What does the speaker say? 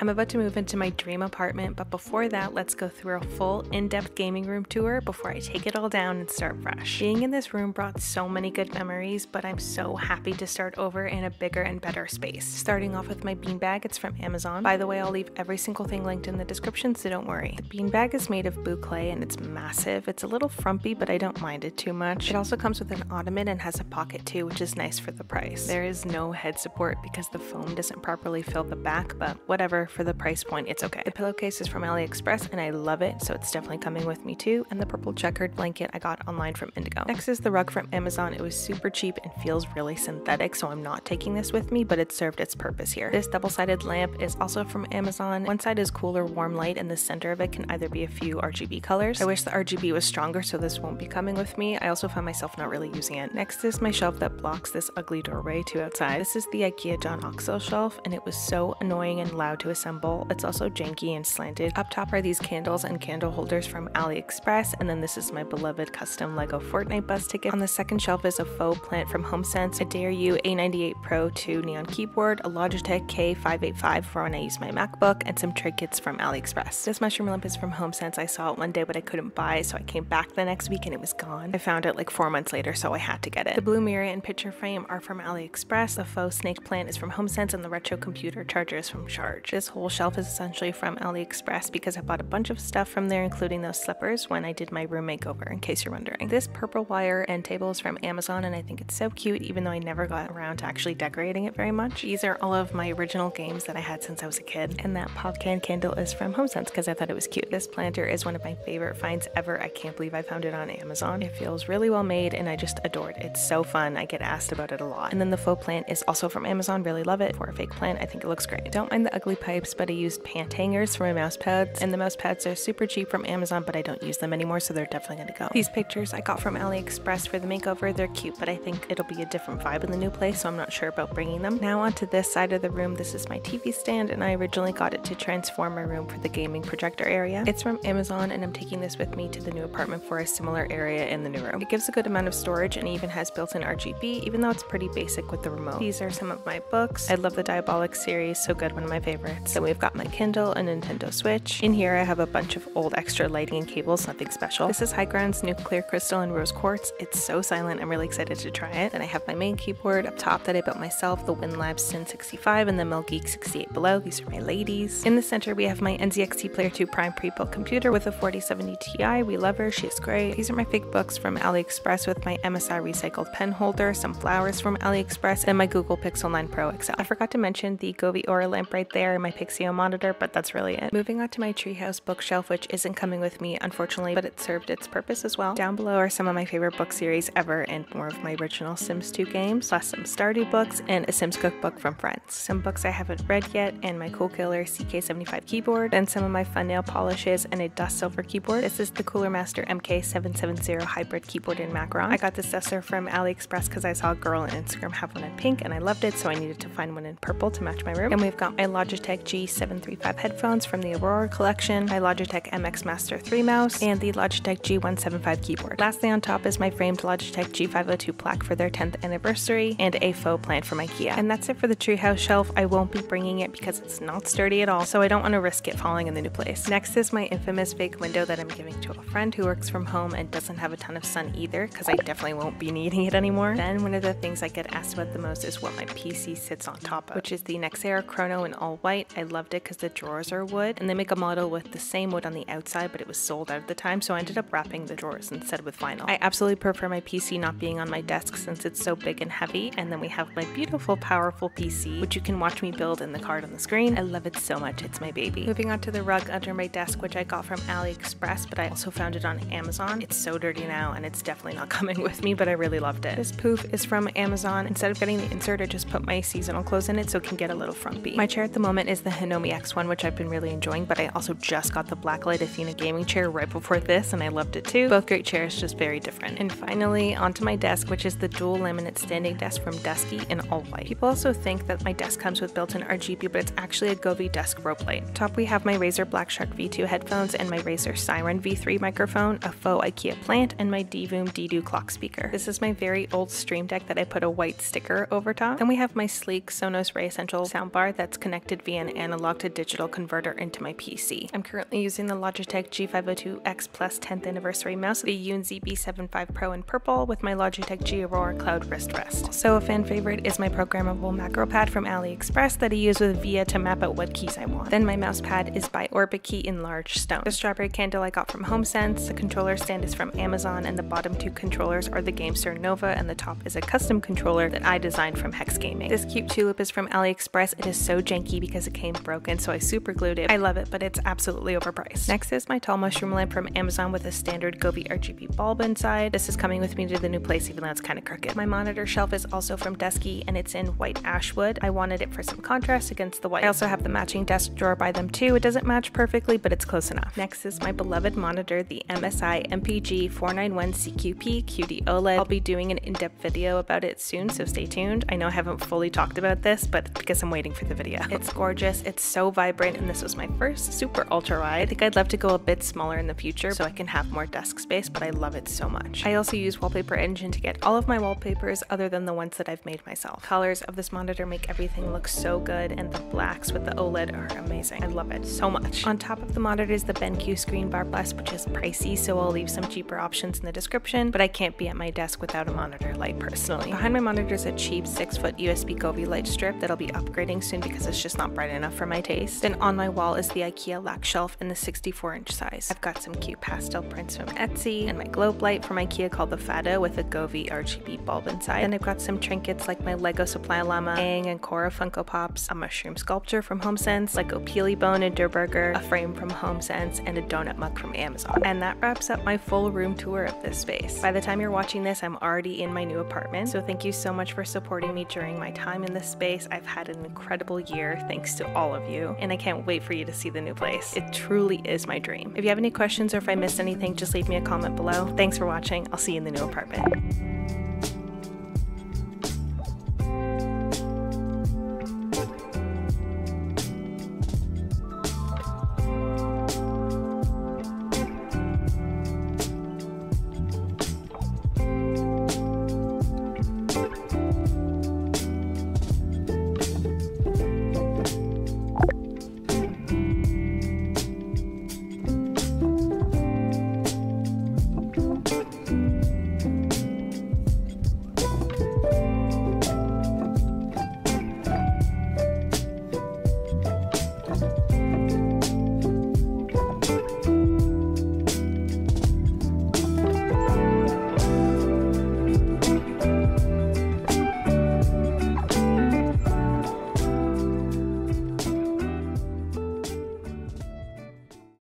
I'm about to move into my dream apartment, but before that, let's go through a full in-depth gaming room tour before I take it all down and start fresh. Being in this room brought so many good memories, but I'm so happy to start over in a bigger and better space. Starting off with my beanbag, it's from Amazon. By the way, I'll leave every single thing linked in the description, so don't worry. The beanbag is made of boucle and it's massive. It's a little frumpy, but I don't mind it too much. It also comes with an ottoman and has a pocket too, which is nice for the price. There is no head support because the foam doesn't properly fill the back, but whatever, for the price point, it's okay. The pillowcase is from AliExpress and I love it, so it's definitely coming with me too. And the purple checkered blanket I got online from Indigo. Next is the rug from Amazon. It was super cheap and feels really synthetic, so I'm not taking this with me, but it served its purpose here. This double-sided lamp is also from Amazon. One side is cooler warm light and the center of it can either be a few RGB colors. I wish the RGB was stronger, so this won't be coming with me. I also found myself not really using it. Next is my shelf that blocks this ugly doorway to outside. This is the IKEA Jonaxel shelf, and it was so annoying and loud to It's also janky and slanted. Up top are these candles and candle holders from AliExpress, and then this is my beloved custom Lego Fortnite bus ticket. On the second shelf is a faux plant from HomeSense, a Dareu A98 Pro 2 neon keyboard, a Logitech K585 for when I use my MacBook, and some trinkets from AliExpress. This mushroom lamp is from HomeSense. I saw it one day, but I couldn't buy, so I came back the next week and it was gone. I found it like four months later, so I had to get it. The blue mirror and picture frame are from AliExpress. The faux snake plant is from HomeSense, and the retro computer charger is from Charge. This whole shelf is essentially from AliExpress because I bought a bunch of stuff from there, including those slippers when I did my room makeover, in case you're wondering. This purple wire end table is from Amazon, and I think it's so cute, even though I never got around to actually decorating it very much. These are all of my original games that I had since I was a kid, and that Popcan candle is from HomeSense because I thought it was cute. This planter is one of my favorite finds ever. I can't believe I found it on Amazon. It feels really well made, and I just adore it. It's so fun. I get asked about it a lot. And then the faux plant is also from Amazon. Really love it. For a fake plant, I think it looks great. Don't mind the ugly pipes, but I used pant hangers for my mouse pads, and the mouse pads are super cheap from Amazon, but I don't use them anymore, so they're definitely gonna go. These pictures I got from AliExpress for the makeover. They're cute, but I think it'll be a different vibe in the new place, so I'm not sure about bringing them. Now onto this side of the room. This is my TV stand, and I originally got it to transform my room for the gaming projector area. It's from Amazon, and I'm taking this with me to the new apartment for a similar area in the new room. It gives a good amount of storage and even has built-in RGB, even though it's pretty basic with the remote. These are some of my books. I love the Diabolic series, so good, one of my favorites. Then we've got my Kindle, a Nintendo Switch. In here I have a bunch of old extra lighting and cables, nothing special. This is Higround's new clear crystal and rose quartz. It's so silent, I'm really excited to try it. Then I have my main keyboard up top that I built myself, the WinLab Sin 65 and the Melgeek 68 below. These are my ladies. In the center we have my NZXT Player 2 Prime pre-built computer with a 4070 Ti. We love her, she's great. These are my fake books from AliExpress with my MSI recycled pen holder, some flowers from AliExpress, and my Google Pixel 9 Pro XL. I forgot to mention the Govee Aura lamp right there and my Pixio monitor, but that's really it. Moving on to my treehouse bookshelf, which isn't coming with me, unfortunately, but it served its purpose as well. Down below are some of my favorite book series ever and more of my original Sims 2 games, plus some Stardew books and a Sims cookbook from friends. Some books I haven't read yet, and my Coolkiller CK75 keyboard, and some of my fun nail polishes and a dust silver keyboard. This is the Cooler Master MK770 hybrid keyboard in Macaron. I got this duster from AliExpress because I saw a girl on Instagram have one in pink and I loved it, so I needed to find one in purple to match my room. And we've got my Logitech G735 headphones from the Aurora collection, my Logitech MX Master 3 mouse, and the Logitech G175 keyboard. Lastly on top is my framed Logitech G502 plaque for their 10th anniversary, and a faux plant from IKEA. And that's it for the treehouse shelf. I won't be bringing it because it's not sturdy at all, so I don't want to risk it falling in the new place. Next is my infamous fake window that I'm giving to a friend who works from home and doesn't have a ton of sun either, because I definitely won't be needing it anymore. Then one of the things I get asked about the most is what my PC sits on top of, which is the Nexera Chrono in all white. I loved it because the drawers are wood, and they make a model with the same wood on the outside, but it was sold out at the time, so I ended up wrapping the drawers instead with vinyl. I absolutely prefer my PC not being on my desk since it's so big and heavy, and then we have my beautiful, powerful PC, which you can watch me build in the card on the screen. I love it so much, it's my baby. Moving on to the rug under my desk, which I got from AliExpress, but I also found it on Amazon. It's so dirty now, and it's definitely not coming with me, but I really loved it. This poof is from Amazon. Instead of getting the insert, I just put my seasonal clothes in it so it can get a little frumpy. My chair at the moment is the Hinomi X1, which I've been really enjoying, but I also just got the Blacklyte Athena gaming chair right before this, and I loved it too. Both great chairs, just very different. And finally, onto my desk, which is the dual laminate standing desk from Desky in all white. People also think that my desk comes with built-in RGB, but it's actually a Govee desk rope light. Top we have my Razer Black Shark V2 headphones and my Razer Siren V3 microphone, a faux IKEA plant, and my Divoom D2 clock speaker. This is my very old Stream Deck that I put a white sticker over top. Then we have my sleek Sonos Ray Essential soundbar that's connected via an analog to digital converter into my PC. I'm currently using the Logitech G502X Plus 10th anniversary mouse, the YUNZII B75 Pro in purple with my Logitech G Aurora Cloud wrist rest. So a fan favorite is my programmable macro pad from AliExpress that I use with VIA to map out what keys I want. Then my mouse pad is by Orbitkey in large stone. The strawberry candle I got from HomeSense, the controller stand is from Amazon, and the bottom two controllers are the GameSir Nova and the top is a custom controller that I designed from Hex Gaming. This cute tulip is from AliExpress. It is so janky because it came broken, so I super glued it. I love it, but it's absolutely overpriced. Next is my tall mushroom lamp from Amazon with a standard Govee RGB bulb inside. This is coming with me to the new place even though it's kind of crooked. My monitor shelf is also from Desky and it's in white ashwood. I wanted it for some contrast against the white. I also have the matching desk drawer by them too. It doesn't match perfectly, but it's close enough. Next is my beloved monitor, the MSI MPG 491 CQP QD OLED. I'll be doing an in-depth video about it soon, so stay tuned. I know I haven't fully talked about this, but because I'm waiting for the video. It's gorgeous, it's so vibrant, and this was my first super ultra wide. I think I'd love to go a bit smaller in the future so I can have more desk space, but I love it so much. I also use Wallpaper Engine to get all of my wallpapers other than the ones that I've made myself. Colors of this monitor make everything look so good, and the blacks with the OLED are amazing. I love it so much. On top of the monitor is the BenQ Screen Bar Plus, which is pricey, so I'll leave some cheaper options in the description, but I can't be at my desk without a monitor light personally. Behind my monitor is a cheap 6 foot USB Govee light strip that I'll be upgrading soon because it's just not bright enough for my taste. Then on my wall is the IKEA Lack shelf in the 64 inch size. I've got some cute pastel prints from Etsy and my globe light from IKEA called the Fado with a Govee RGB bulb inside. And I've got some trinkets like my Lego Supply Llama, Aang and Korra Funko Pops, a mushroom sculpture from HomeSense, Lego Peely Bone and Durr Burger, a frame from HomeSense, and a donut mug from Amazon. And that wraps up my full room tour of this space. By the time you're watching this, I'm already in my new apartment, so thank you so much for supporting me during my time in this space. I've had an incredible year thanks to all of you, and I can't wait for you to see the new place. It truly is my dream. If you have any questions or if I missed anything, just leave me a comment below. Thanks for watching. I'll see you in the new apartment.